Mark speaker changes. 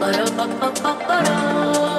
Speaker 1: Ba-da-ba-ba-ba-ba-da.